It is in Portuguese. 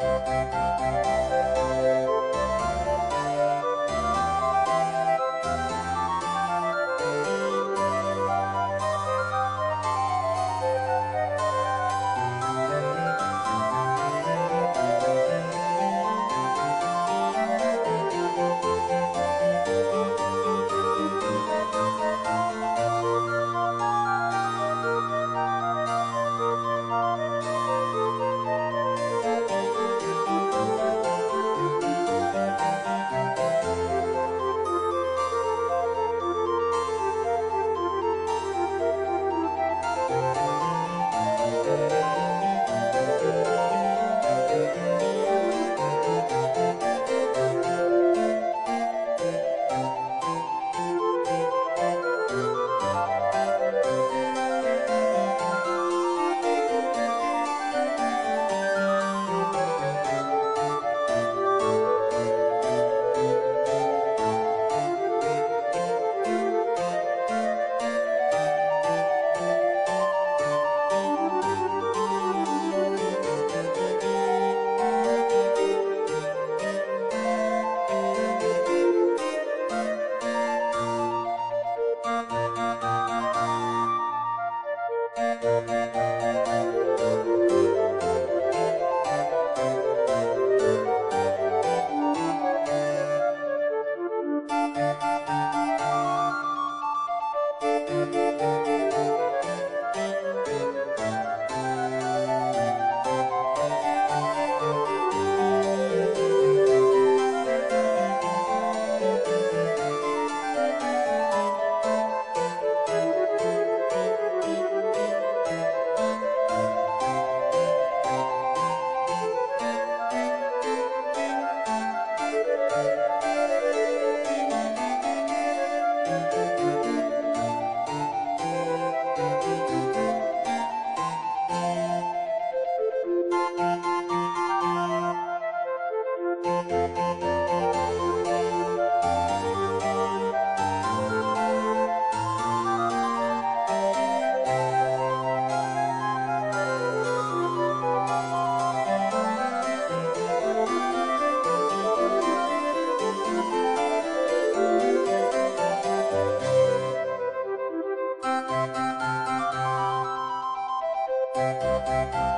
Música Música